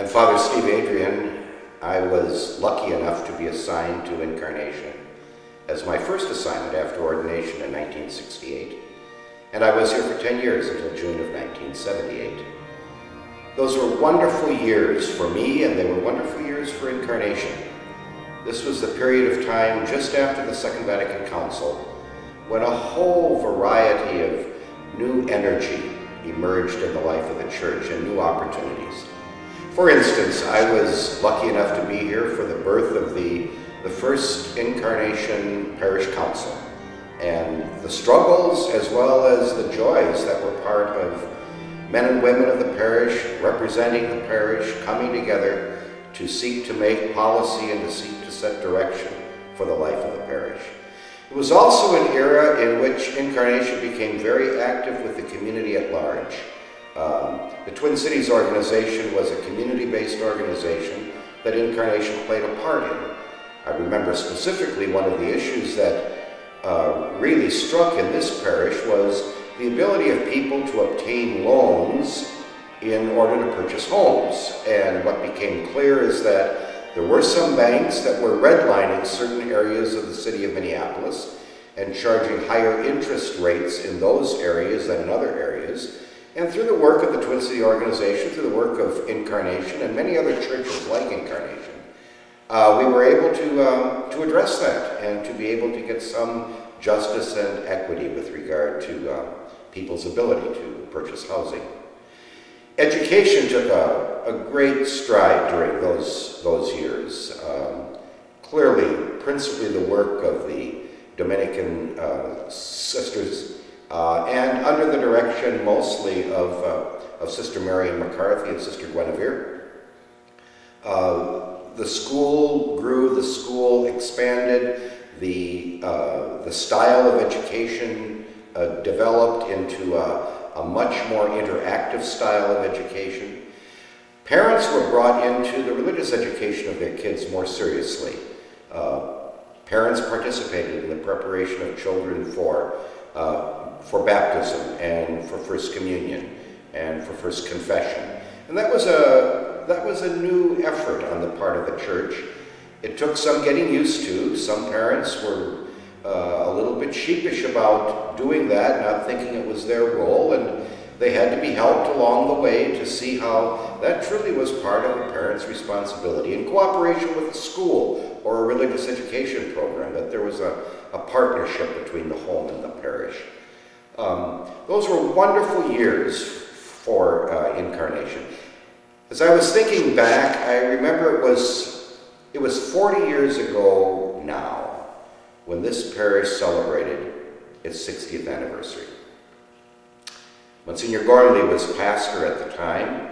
And Father Steve Adrian, I was lucky enough to be assigned to Incarnation as my first assignment after ordination in 1968, and I was here for 10 years until June of 1978. Those were wonderful years for me, and they were wonderful years for Incarnation. This was the period of time just after the Second Vatican Council when a whole variety of new energy emerged in the life of the church and new opportunities. For instance, I was lucky enough to be here for the birth of the, the first Incarnation Parish Council and the struggles as well as the joys that were part of men and women of the parish representing the parish coming together to seek to make policy and to seek to set direction for the life of the parish. It was also an era in which Incarnation became very active with the community at large. Um, the Twin Cities organization was a community-based organization that Incarnation played a part in. I remember specifically one of the issues that uh, really struck in this parish was the ability of people to obtain loans in order to purchase homes. And what became clear is that there were some banks that were redlining certain areas of the city of Minneapolis and charging higher interest rates in those areas than in other areas. And through the work of the Twin City Organization, through the work of Incarnation and many other churches like Incarnation, uh, we were able to, um, to address that and to be able to get some justice and equity with regard to uh, people's ability to purchase housing. Education took a, a great stride during those, those years. Um, clearly, principally the work of the Dominican uh, sisters uh, and under the direction mostly of, uh, of Sister Marion McCarthy and Sister Guinevere. Uh, the school grew, the school expanded, the, uh, the style of education developed into a, a much more interactive style of education. Parents were brought into the religious education of their kids more seriously. Uh, parents participated in the preparation of children for, uh, for baptism and for First Communion and for First Confession. And that was, a, that was a new effort on the part of the church. It took some getting used to. Some parents were uh, a little bit sheepish about doing that, not thinking it was their role, and they had to be helped along the way to see how that truly was part of a parent's responsibility in cooperation with the school or a religious education program, that there was a, a partnership between the home and the parish. Um, those were wonderful years for uh, incarnation. As I was thinking back, I remember it was, it was 40 years ago now when this parish celebrated its 60th anniversary. Monsignor Gormley was pastor at the time,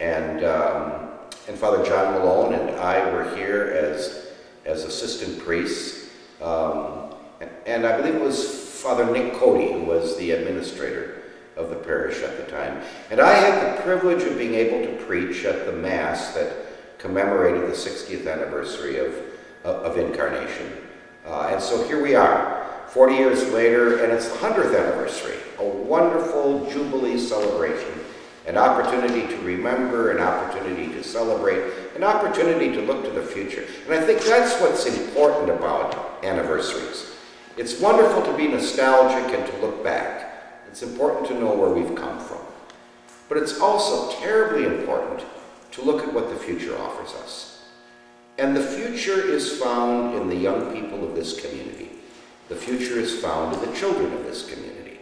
and, um, and Father John Malone and I were here as, as assistant priests. Um, and I believe it was Father Nick Cody who was the administrator of the parish at the time. And I had the privilege of being able to preach at the Mass that commemorated the 60th anniversary of, of Incarnation. Uh, and so here we are, 40 years later, and it's the 100th anniversary, a wonderful Jubilee celebration, an opportunity to remember, an opportunity to celebrate, an opportunity to look to the future. And I think that's what's important about anniversaries. It's wonderful to be nostalgic and to look back. It's important to know where we've come from. But it's also terribly important to look at what the future offers us. And the future is found in the young people of this community. The future is found in the children of this community.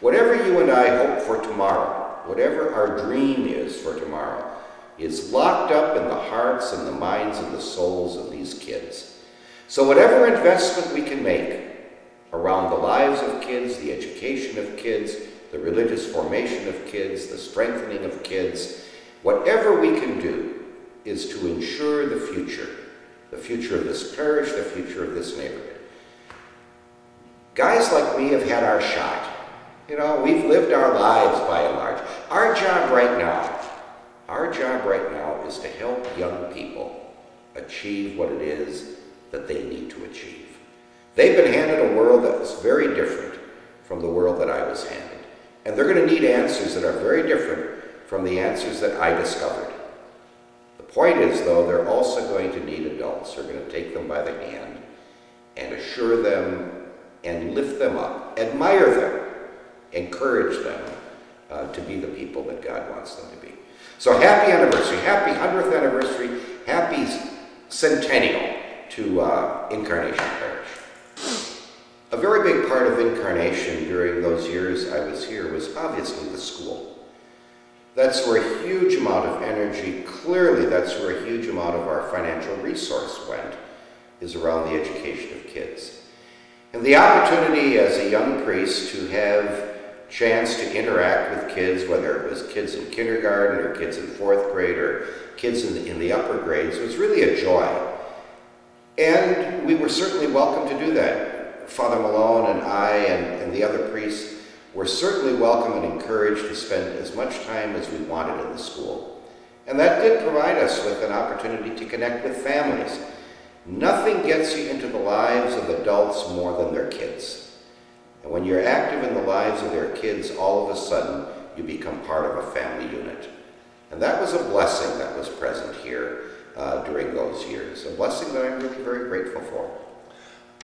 Whatever you and I hope for tomorrow, whatever our dream is for tomorrow, is locked up in the hearts and the minds and the souls of these kids. So whatever investment we can make around the lives of kids, the education of kids, the religious formation of kids, the strengthening of kids, whatever we can do is to ensure the future, the future of this parish, the future of this neighborhood. Guys like me have had our shot. You know, we've lived our lives by and large. Our job right now, our job right now is to help young people achieve what it is that they need to achieve. They've been handed a world that is very different from the world that I was handed. And they're going to need answers that are very different from the answers that I discovered. The point is, though, they're also going to need adults who are going to take them by the hand and assure them and lift them up, admire them, encourage them uh, to be the people that God wants them to be. So happy anniversary, happy 100th anniversary, happy centennial to uh, Incarnation Parish. A very big part of Incarnation during those years I was here was obviously the school. That's where a huge amount of energy, clearly that's where a huge amount of our financial resource went, is around the education of kids. And the opportunity as a young priest to have chance to interact with kids, whether it was kids in kindergarten or kids in fourth grade or kids in the, in the upper grades, was really a joy. And we were certainly welcome to do that. Father Malone and I and, and the other priests were certainly welcome and encouraged to spend as much time as we wanted in the school. And that did provide us with an opportunity to connect with families. Nothing gets you into the lives of adults more than their kids. And when you're active in the lives of their kids, all of a sudden you become part of a family unit. And that was a blessing that was present here uh, during those years, a blessing that I'm really very grateful for.